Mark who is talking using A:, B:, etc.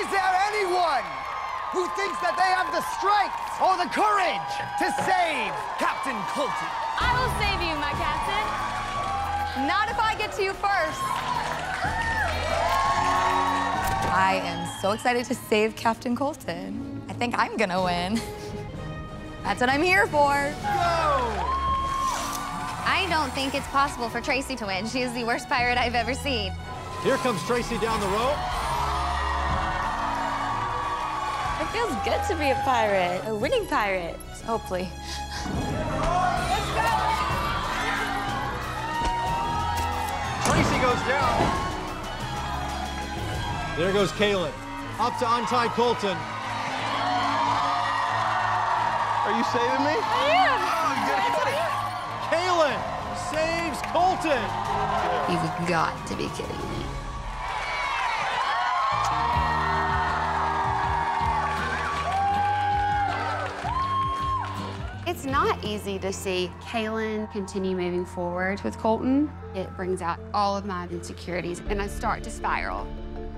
A: Is there anyone who thinks that they have the strength or the courage to save Captain Colton?
B: I will save you, my captain. Not if I get to you first.
C: I am so excited to save Captain Colton. I think I'm gonna win. That's what I'm here for. Go!
D: I don't think it's possible for Tracy to win. She is the worst pirate I've ever seen.
E: Here comes Tracy down the rope.
C: It feels good to be a pirate, a winning pirate, hopefully.
E: Tracy goes down. There goes Caelynn. Up to untie Colton.
F: Are you saving me?
E: Oh, Caelynn saves Colton.
C: You've got to be kidding me.
G: It's not easy to see Caelynn continue moving forward with Colton. It brings out all of my insecurities and I start to spiral.